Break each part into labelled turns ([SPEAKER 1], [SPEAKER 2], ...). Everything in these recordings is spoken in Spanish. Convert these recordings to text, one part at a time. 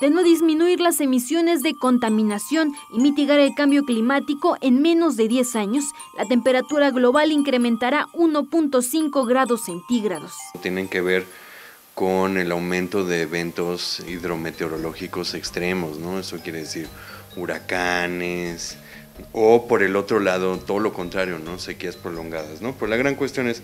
[SPEAKER 1] de no disminuir las emisiones de contaminación y mitigar el cambio climático en menos de 10 años, la temperatura global incrementará 1.5 grados centígrados.
[SPEAKER 2] Tienen que ver con el aumento de eventos hidrometeorológicos extremos, ¿no? Eso quiere decir huracanes, o por el otro lado, todo lo contrario, ¿no? Sequías prolongadas, ¿no? Pero la gran cuestión es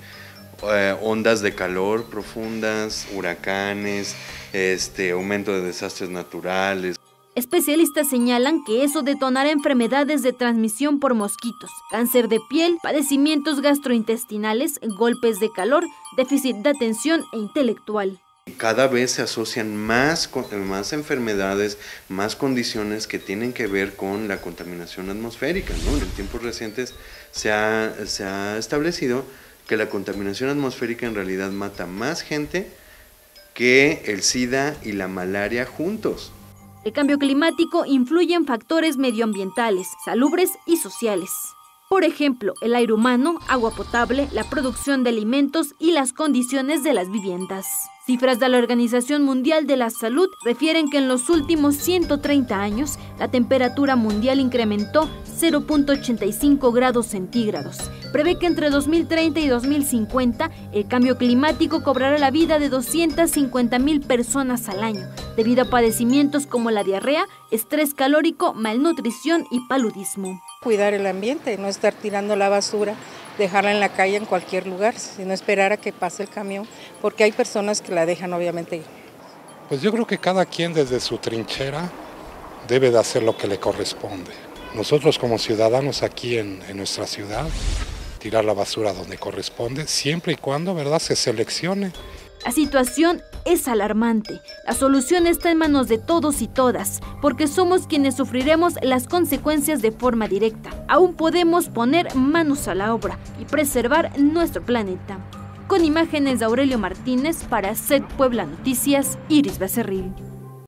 [SPEAKER 2] eh, ondas de calor profundas, huracanes, este, aumento de desastres naturales.
[SPEAKER 1] Especialistas señalan que eso detonará enfermedades de transmisión por mosquitos, cáncer de piel, padecimientos gastrointestinales, golpes de calor, déficit de atención e intelectual.
[SPEAKER 2] Cada vez se asocian más, más enfermedades, más condiciones que tienen que ver con la contaminación atmosférica. ¿no? En tiempos recientes se ha, se ha establecido que la contaminación atmosférica en realidad mata más gente que el SIDA y la malaria juntos.
[SPEAKER 1] El cambio climático influye en factores medioambientales, salubres y sociales. Por ejemplo, el aire humano, agua potable, la producción de alimentos y las condiciones de las viviendas. Cifras de la Organización Mundial de la Salud refieren que en los últimos 130 años la temperatura mundial incrementó 0.85 grados centígrados. Prevé que entre 2030 y 2050 el cambio climático cobrará la vida de 250 mil personas al año, debido a padecimientos como la diarrea, estrés calórico, malnutrición y paludismo.
[SPEAKER 3] Cuidar el ambiente, no estar tirando la basura dejarla en la calle en cualquier lugar, sino esperar a que pase el camión, porque hay personas que la dejan obviamente.
[SPEAKER 4] Pues yo creo que cada quien desde su trinchera debe de hacer lo que le corresponde. Nosotros como ciudadanos aquí en, en nuestra ciudad, tirar la basura donde corresponde, siempre y cuando, ¿verdad?, se seleccione.
[SPEAKER 1] La situación es alarmante. La solución está en manos de todos y todas, porque somos quienes sufriremos las consecuencias de forma directa. Aún podemos poner manos a la obra y preservar nuestro planeta. Con imágenes de Aurelio Martínez para Set Puebla Noticias, Iris Becerril.